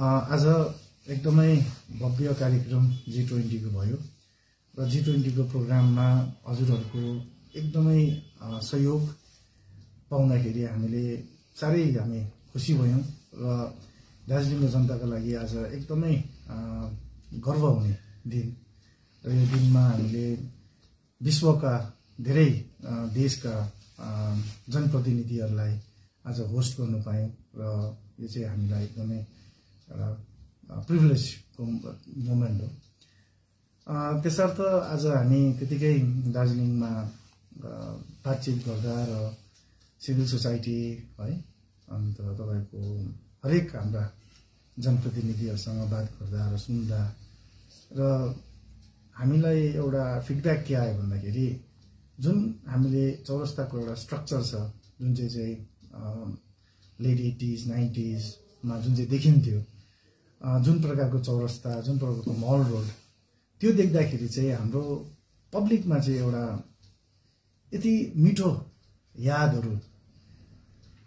आज एकदमै भव्य कार्यक्रम जी ट्वेन्टीको भयो र जी ट्वेन्टीको प्रोग्राममा हजुरहरूको एकदमै सहयोग पाउँदाखेरि हामीले साह्रै हामी खुसी भयौँ र दार्जिलिङको जनताको लागि आज एकदमै गर्व हुने दिन र यो दिनमा हामीले विश्वका धेरै देशका जनप्रतिनिधिहरूलाई आज होस्ट गर्नु पायौँ र यो चाहिँ हामीलाई एकदमै एउटा प्रिभिलेजको मोमेन्ट हो त्यसर्थ आज हामी त्यतिकै दार्जिलिङमा बातचित गर्दा र सिभिल सोसाइटी है अन्त तपाईँको हरेक हाम्रा जनप्रतिनिधिहरूसँग बात गर्दा र सुन्दा र हामीलाई एउटा फिडब्याक के आयो भन्दाखेरि जुन हामीले चौरस्ताको एउटा स्ट्रक्चर छ जुन चाहिँ चाहिँ लेट एटिज नाइन्टिजमा जुन चाहिँ देखिन्थ्यो जुन प्रकारको चौरस्ता जुन प्रकारको मल रोड त्यो देख्दाखेरि चाहिँ हाम्रो पब्लिकमा चाहिँ एउटा यति मिठो यादहरू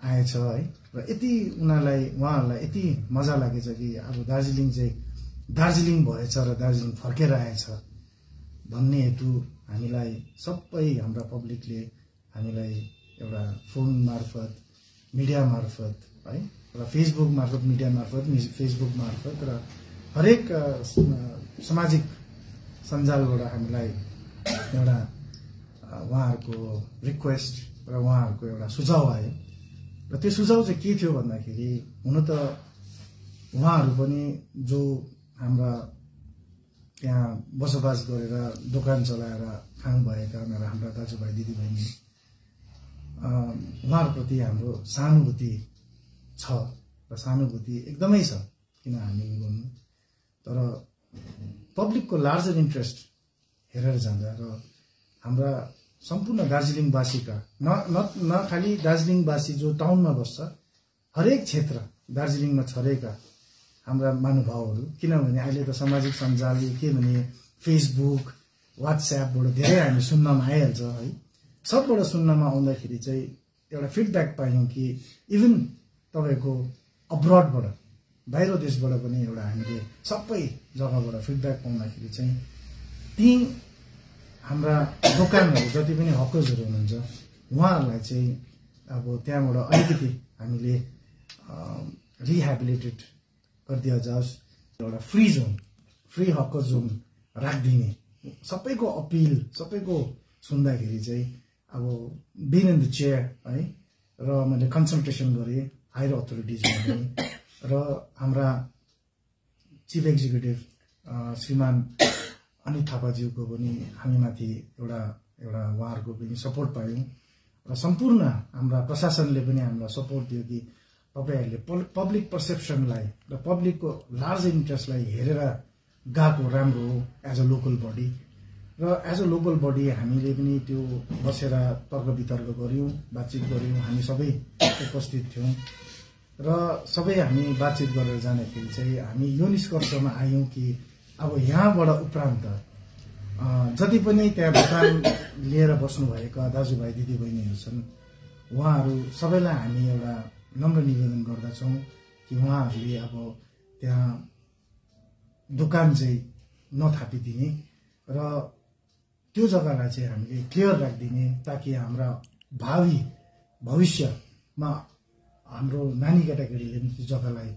आएछ है। र यति उनीहरूलाई उहाँहरूलाई यति मजा लागेछ कि अब दार्जिलिङ चाहिँ दार्जिलिङ भएछ र दार्जिलिङ फर्केर आएछ भन्ने हेतु हामीलाई सबै हाम्रा पब्लिकले हामीलाई एउटा फोन मार्फत मिडिया मार्फत है र फेसबुक मार्फत मिडिया मार्फत फेसबुक मार्फत र हरेक सामाजिक सञ्जालबाट हामीलाई एउटा उहाँहरूको रिक्वेस्ट र उहाँहरूको एउटा सुझाव आयो। र त्यो सुझाव चाहिँ के थियो भन्दाखेरि हुन त उहाँहरू पनि जो हाम्रा त्यहाँ बसोबास गरेर दोकान चलाएर खानुभएका मेरा हाम्रा दाजुभाइ दिदीबहिनी उहाँहरूप्रति हाम्रो सहानुभूति छ र सहानुभूति एकदमै छ किन हामी गर्नु। तर पब्लिकको लार्जर इन्ट्रेस्ट हेरेर जाँदा र हाम्रा सम्पूर्ण दार्जिलिङवासीका न न खालि दार्जिलिङवासी जो टाउनमा बस्छ हरेक क्षेत्र दार्जिलिङमा छरेका हाम्रा महानुभावहरू किनभने अहिले त सामाजिक सञ्जाल यो के भने फेसबुक वाट्सएपबाट धेरै हामी सुन्नमा आइहाल्छ है। सबबाट सुन्नमा आउँदाखेरि चाहिँ एउटा फिडब्याक पायौँ कि इभन तपाईँको अब्रडबाट बाहिर देशबाट पनि एउटा हामीले सबै जग्गाबाट फिडब्याक पाउँदाखेरि चाहिँ ती हाम्रा दोकानहरू जति पनि हकर्सहरू हुनुहुन्छ उहाँहरूलाई चाहिँ अब त्यहाँबाट अलिकति हामीले रिहेबिलिटेड गरिदिया जाओस्। एउटा free zone free hawker zone राखिदिने। सबैको अपिल सबैको सुन्दाखेरि चाहिँ अब बिन इन द चेयर है र मैले कन्सल्टेसन गरेँ। हायर अथोरिटिजमा पनि र हाम्रा चिफ एक्जिक्युटिभ श्रीमान अनित थापाज्यूको पनि हामीमाथि एउटा एउटा उहाँहरूको पनि सपोर्ट पायौँ। र सम्पूर्ण हाम्रा प्रशासनले पनि हामीलाई सपोर्ट दियो कि तपाईँहरूले पब्लिक पर्सेप्सनलाई र पब्लिकको लार्ज इन्ट्रेस्टलाई हेरेर गएको राम्रो हो एज अ लोकल बडी। र एज अ लोकल बडी हामीले पनि त्यो बसेर तर्क वितर्क गऱ्यौँ बातचित गऱ्यौँ हामी सबै उपस्थित थियौँ। र सबै हामी बातचित गरेर जाँदाखेरि चाहिँ हामी यो निष्कर्षमा आयौँ कि अब यहाँबाट उपरान्त जति पनि त्यहाँ दोकान लिएर बस्नुभएका दाजुभाइ दिदीबहिनीहरू छन् उहाँहरू सबैलाई हामी एउटा नम्र निवेदन गर्दछौँ कि उहाँहरूले अब त्यहाँ दोकान चाहिँ नथापिदिने। र त्यो जग्गालाई चाहिँ हामीले क्लियर राखिदिने ताकि हाम्रा भावी भविष्यमा हाम्रो नानी केटाकेटीले पनि त्यो जग्गालाई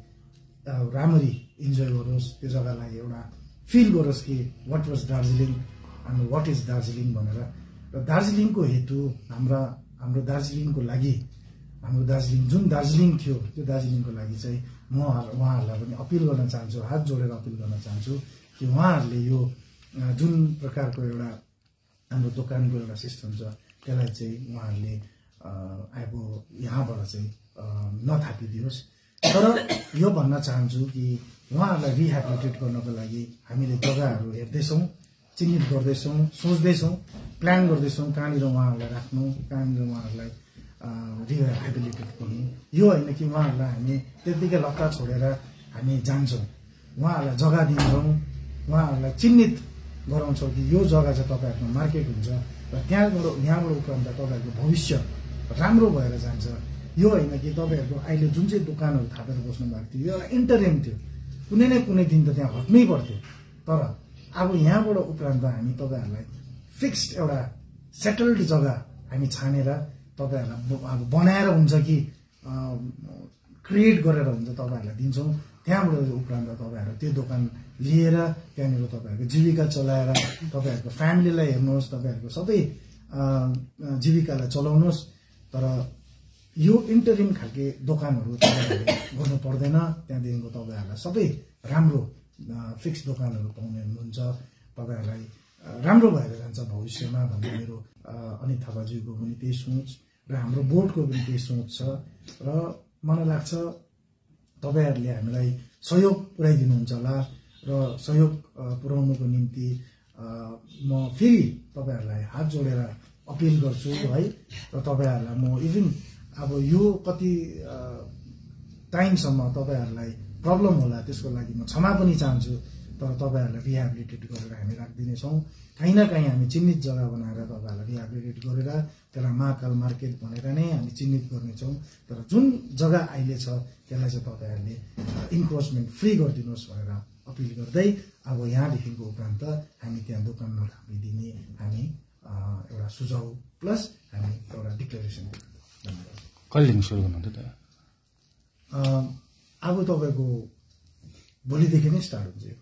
राम्ररी इन्जोय गरोस् त्यो जग्गालाई एउटा फिल गरोस् कि वाट वाज दार्जिलिङ अनि वाट इज दार्जिलिङ भनेर। र दार्जिलिङको हेतु हाम्रा हाम्रो दार्जिलिङको लागि हाम्रो दार्जिलिङ जुन दार्जिलिङ थियो त्यो दार्जिलिङको लागि चाहिँ म उहाँहरूलाई पनि अपिल गर्न चाहन्छु हात जोडेर अपिल गर्न चाहन्छु कि उहाँहरूले यो जुन प्रकारको एउटा हाम्रो दोकानको एउटा सिस्टम छ त्यसलाई चाहिँ उहाँहरूले अब यहाँबाट चाहिँ नथापिदियोस् तर यो भन्न चाहन्छु कि उहाँहरूलाई रिहेबिलिटेट गर्नको लागि हामीले जग्गाहरू हेर्दैछौँ चिन्हित गर्दैछौँ सोच्दैछौँ प्लान गर्दैछौँ कहाँनिर उहाँहरूलाई राख्नु कहाँनिर उहाँहरूलाई रिहेबिलिटेट गर्नु। यो होइन कि उहाँहरूलाई हामी त्यत्तिकै लत्ता छोडेर हामी जान्छौँ। उहाँहरूलाई जग्गा दिन्छौँ उहाँहरूलाई चिन्हित गराउँछौँ कि यो जग्गा चाहिँ तपाईँहरूको मार्केट हुन्छ र त्यहाँबाट यहाँबाट उपरान्त तपाईँहरूको भविष्य राम्रो भएर जान्छ। यो होइन कि तपाईँहरूको अहिले जुन चाहिँ दोकानहरू थापेर बस्नु भएको थियो यो एउटा इन्टरिम थियो। कुनै न कुनै दिन त त्यहाँ हट्नै पर्थ्यो। तर अब यहाँबाट उपरान्त हामी तपाईँहरूलाई फिक्स्ड एउटा सेटल्ड जग्गा हामी छानेर तपाईँहरूलाई अब बनाएर हुन्छ कि क्रिएट गरेर हुन्छ तपाईँहरूलाई दिन्छौँ। त्यहाँबाट उपरान्त तपाईँहरू त्यो दोकान लिएर त्यहाँनिर तपाईँहरूको जीविका चलाएर तपाईँहरूको फ्यामिलीलाई हेर्नुहोस् तपाईँहरूको सबै जीविकालाई चलाउनुहोस्। तर यो इन्टरिम खालके दोकानहरू तपाईँहरूले गर्नु पर्दैन। त्यहाँदेखिको तपाईँहरूलाई सबै राम्रो फिक्स दोकानहरू पाउने हुनुहुन्छ। तपाईँहरूलाई राम्रो भएर जान्छ भविष्यमा भन्ने मेरो अनित थापाज्यूको पनि त्यही सोच र हाम्रो बोर्डको पनि त्यही सोच छ। र मलाई लाग्छ तपाईँहरूले हामीलाई सहयोग पुर्याइदिनुहुन्छ होला र सहयोग पुर्याउनुको निम्ति म फेरि तपाईँहरूलाई हात जोडेर अपिल गर्छु है र तपाईँहरूलाई म इभन अब यो कति टाइमसम्म तपाईँहरूलाई प्रब्लम होला त्यसको लागि म क्षमा पनि चाहन्छु। तर तपाईँहरूलाई रिहेबिलिटेट गरेर हामी राखिदिनेछौँ। काहीँ न काहीँ हामी चिन्हित जग्गा बनाएर तपाईँहरूलाई रिहेबिलिटेट गरेर त्यसलाई महाकाल मार्केट भनेर नै हामी चिन्हित गर्नेछौँ। तर जुन जग्गा अहिले छ त्यसलाई चाहिँ तपाईँहरूले इन्क्रोचमेन्ट फ्री गरिदिनुहोस् भनेर अपिल गर्दै अब यहाँदेखिको उपरान्त हामी त्यहाँ दोकान नथापिदिने हामी एउटा सुझाउ प्लस हामी एउटा डिक्लेरेसन धन्यवाद। कहिलेदेखि सुरु अ, अब तपाईँको भोलिदेखि नै स्टार्ट हुन्छ यो।